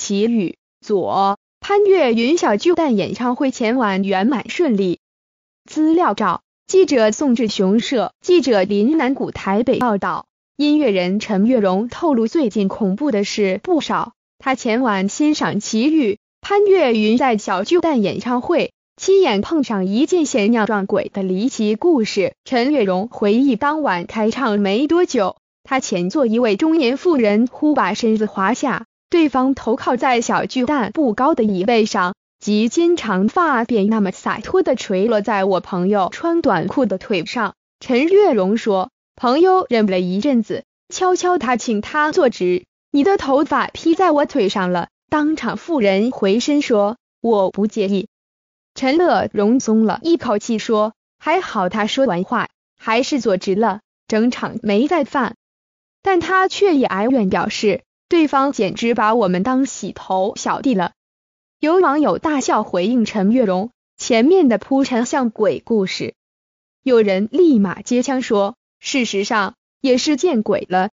奇遇左潘越云小巨蛋演唱会前晚圆满顺利。资料照，记者宋志雄社，记者林南谷台北报道。音乐人陈月荣透露，最近恐怖的事不少。他前晚欣赏奇遇潘越云在小巨蛋演唱会，亲眼碰上一件险鸟撞鬼的离奇故事。陈月荣回忆，当晚开唱没多久，他前座一位中年妇人忽把身子滑下。对方头靠在小巨蛋不高的椅背上，及肩长发便那么洒脱的垂落在我朋友穿短裤的腿上。陈月荣说，朋友忍了一阵子，悄悄他请他坐直，你的头发披在我腿上了。当场妇人回身说，我不介意。陈乐荣松了一口气说，还好他说完话还是坐直了，整场没再犯。但他却也哀怨表示。对方简直把我们当洗头小弟了。有网友大笑回应陈月荣前面的铺陈像鬼故事，有人立马接枪说，事实上也是见鬼了。